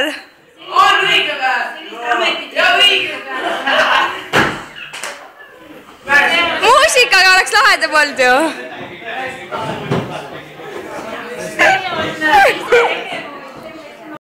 Ripper. on õige või? ja õige. muusikaga oleks lahedam olnud ju.